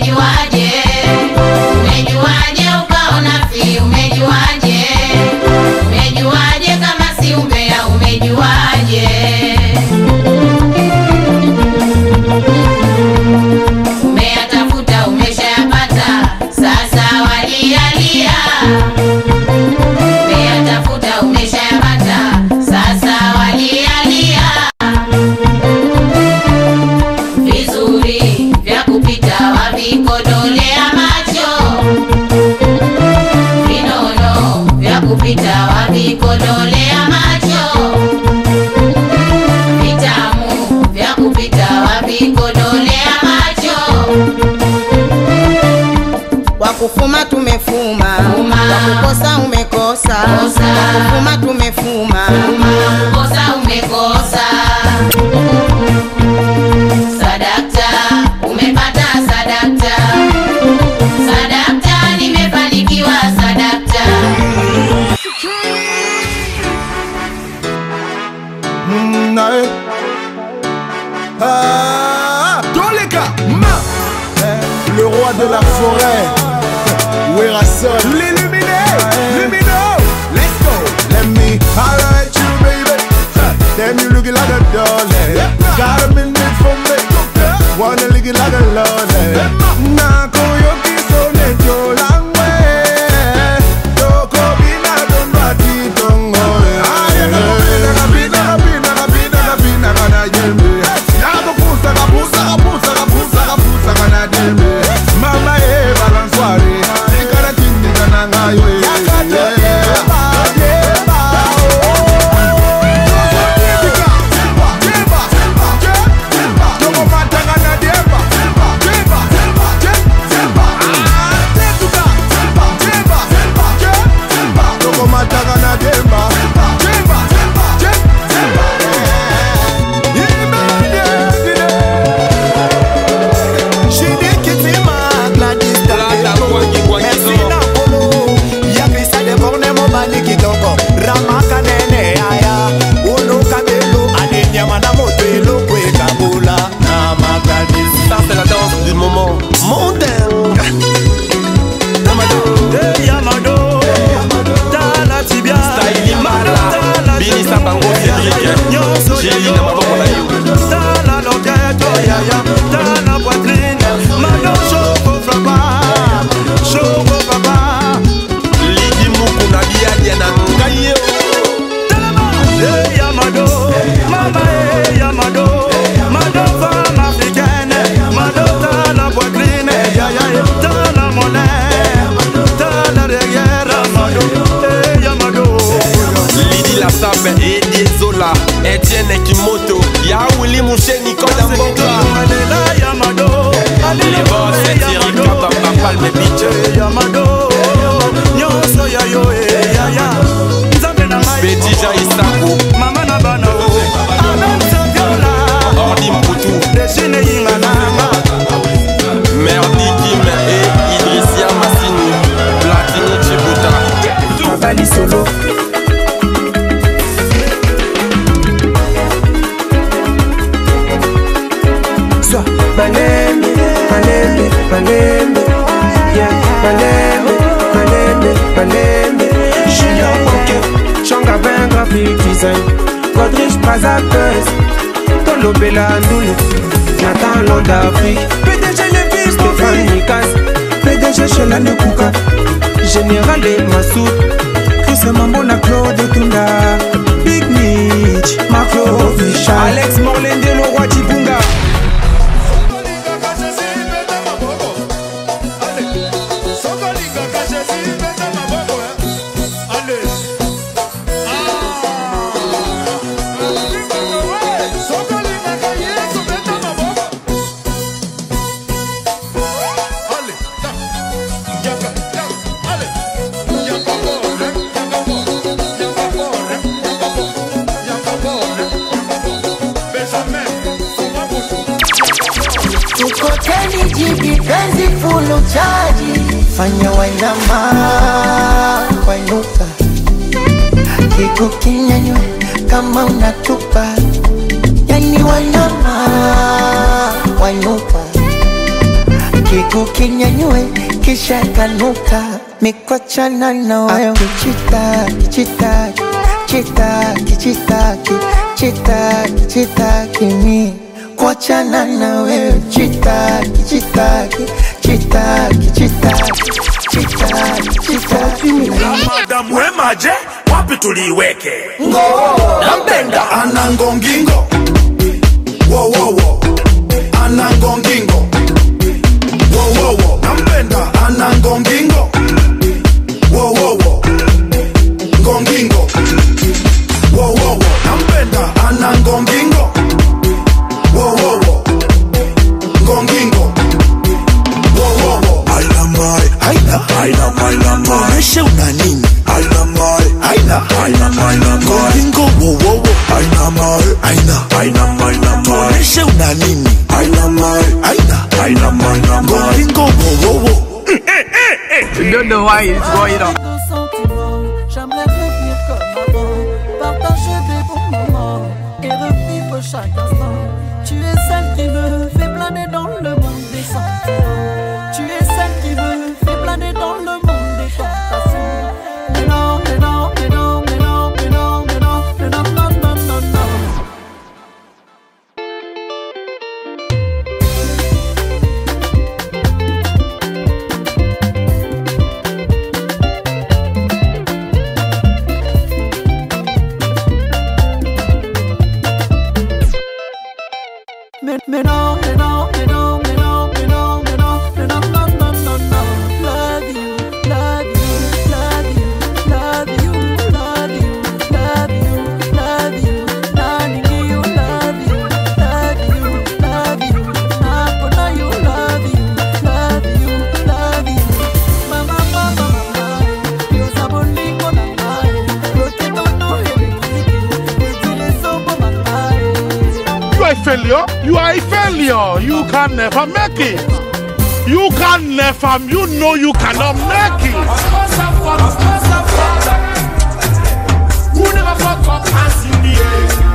Nijuaje kukosa umekosa Kosa. kufuma tumefuma Kosa umekosa. Sheila Ndoulou Nathan Landafri PDG Lévis Stéphane Nikas PDG Sheila Nekouka Général et Massoud Chris Mambo na Claude Tunda Big Mitch Tukoteni jibi penzi fulu chaji, fanya wainama wainuka, kiku kinyanywe kama unatupa, yani wainama wainuka, kiku kinyanywe kisha kanuka, mikwachana na wayo kichitaki chitaki chitaki chitaki chitaki kuachana na wewe chitaki chitaki chitaki chitaki chitaki chitaki. Madam Wema je, wapi tuliweke nampenda. Ana ngongingo. Wo wo wo, ana ngongingo. Wo wo wo, nampenda. Anangongingo wowowo aina ma aina aina aina Tuoneshe una nini aina ma aina aina aina Goringo wo wo wo You don't know why it's going on. J'aimerais revenir comme avant, partager des bons moments et revivre chaque instant. Tu es celle qui me fait planer dans le monde des sentiments. on and on and on. Failure. You are a failure. You can never make it. You can never. You know you cannot make it. Who never fuck up in the air?